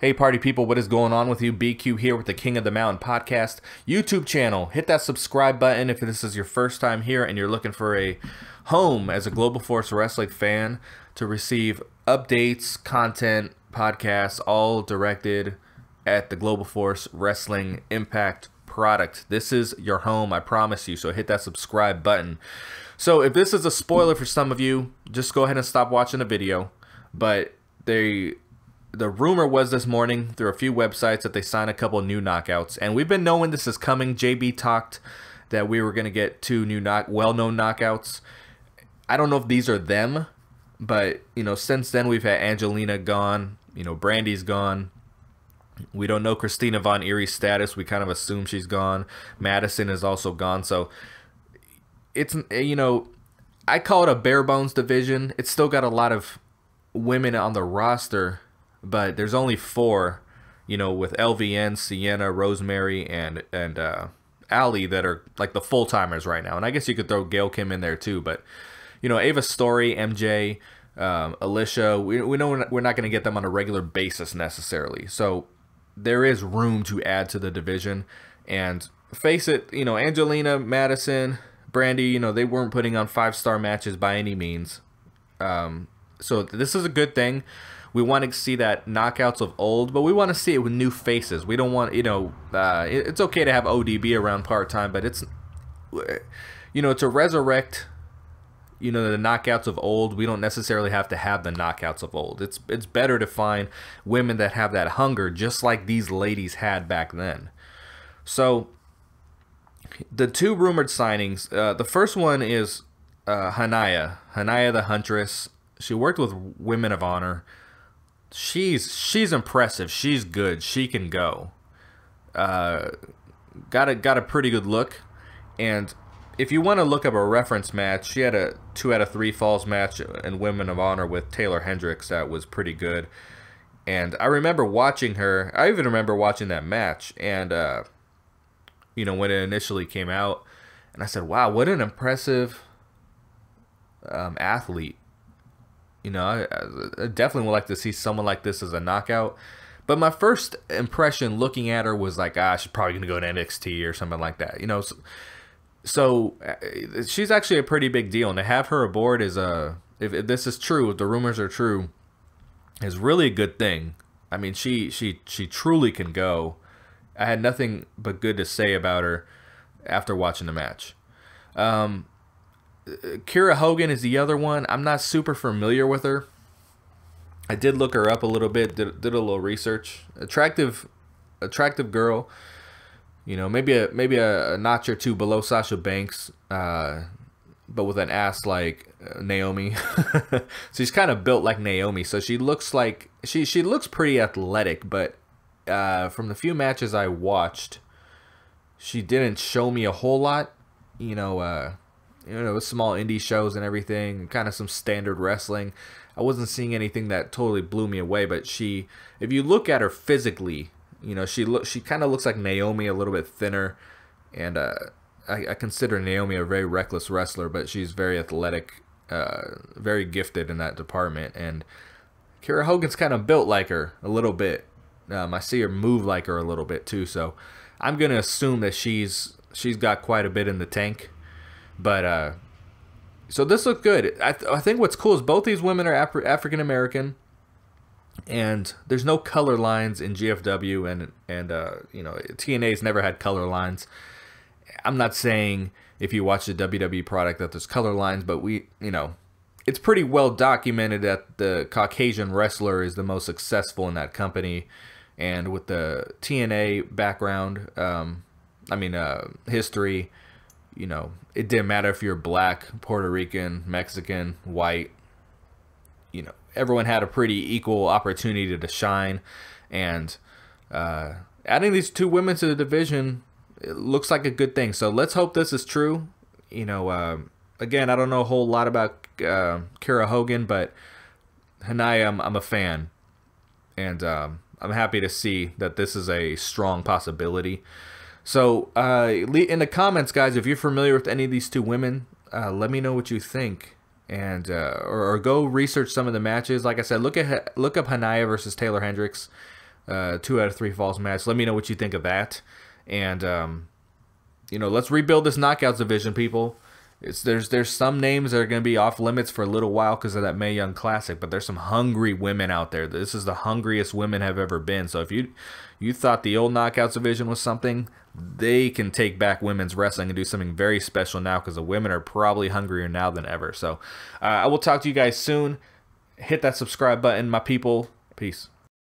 Hey, party people, what is going on with you? BQ here with the King of the Mountain podcast YouTube channel. Hit that subscribe button if this is your first time here and you're looking for a home as a Global Force Wrestling fan to receive updates, content, podcasts, all directed at the Global Force Wrestling Impact product. This is your home, I promise you. So hit that subscribe button. So if this is a spoiler for some of you, just go ahead and stop watching the video. But they the rumor was this morning through a few websites that they signed a couple new knockouts, and we've been knowing this is coming. JB talked that we were going to get two new knock well-known knockouts. I don't know if these are them, but you know, since then we've had Angelina gone, you know, Brandi's gone. We don't know Christina Von Eerie's status. We kind of assume she's gone. Madison is also gone. So it's you know, I call it a bare bones division. It's still got a lot of women on the roster but there's only four, you know, with LVN, Sienna, Rosemary, and and uh, Allie that are like the full timers right now. And I guess you could throw Gail Kim in there too, but you know, Ava Storie, MJ, um, Alisha, we, we know we're not going to get them on a regular basis necessarily. So there is room to add to the division. And face it, you know, Angelina, Madison, Brandi, you know, they weren't putting on five star matches by any means. Um, so this is a good thing. We want to see that knockouts of old, but we want to see it with new faces. We don't want, you know, uh, it's okay to have ODB around part time, but it's, you know, to resurrect, you know, the knockouts of old. We don't necessarily have to have the knockouts of old. It's it's better to find women that have that hunger, just like these ladies had back then. So, the two rumored signings. Uh, the first one is uh, Hania, Hania the Huntress. She worked with Women of Honor she's she's impressive. She's good. She can go. Uh, got a got a pretty good look, and if you want to look up a reference match, she had a two out of three falls match in Women of Honor with Taeler Hendrix that was pretty good. And I remember watching her. I even remember watching that match, and uh, you know when it initially came out, and I said, "Wow, what an impressive um, athlete." You know, I, I definitely would like to see someone like this as a knockout. But my first impression looking at her was like, ah, she's probably going to go to NXT or something like that. You know, so, so, uh, she's actually a pretty big deal. And to have her aboard is a, if, if this is true, if the rumors are true, is really a good thing. I mean, she she she truly can go. I had nothing but good to say about her after watching the match. Um, Kiera Hogan is the other one. I'm not super familiar with her. I did look her up a little bit. Did, did a little research. Attractive, attractive girl. You know, maybe a maybe a, a notch or two below Sasha Banks, uh, but with an ass like uh, Naomi. she's kind of built like Naomi. So she looks like she she looks pretty athletic, but uh, from the few matches I watched, she didn't show me a whole lot. You know, uh, you know, small indie shows and everything, kind of some standard wrestling. I wasn't seeing anything that totally blew me away, but she, if you look at her physically, you know, she look, she kind of looks like Naomi, a little bit thinner, and uh, I, I, consider Naomi a very reckless wrestler, but she's very athletic, uh, very gifted in that department, and Kiera Hogan's kind of built like her a little bit. Um, I see her move like her a little bit too, so I'm gonna assume that she's she's got quite a bit in the tank. But uh, so this looked good. I, th- I think what's cool is both these women are Af- African American, and there's no color lines in GFW, and and uh, you know TNA's never had color lines. I'm not saying if you watch the WWE product that there's color lines, but we you know it's pretty well documented that the Caucasian wrestler is the most successful in that company, and with the TNA background, um, I mean uh, history you know, it didn't matter if you're black, Puerto Rican, Mexican, white. You know, everyone had a pretty equal opportunity to shine, and uh, adding these two women to the division it looks like a good thing. So let's hope this is true. You know, uh, again, I don't know a whole lot about uh, Kiera Hogan, but Hania, I'm, I'm a fan, and um, I'm happy to see that this is a strong possibility. So uh, in the comments, guys, if you're familiar with any of these two women, uh, let me know what you think, and uh, or, or, go research some of the matches. Like I said, look at look up Hania versus Taeler Hendrix. uh, two out of three falls match. Let me know what you think of that, and um, you know, let's rebuild this knockouts division, people. It's there's there's some names that are going to be off limits for a little while because of that Mae Young Classic, but there's some hungry women out there. This is the hungriest women have ever been. So if you you thought the old knockouts division was something, they can take back women's wrestling and do something very special now because the women are probably hungrier now than ever. So uh, I will talk to you guys soon. Hit that subscribe button, my people. Peace.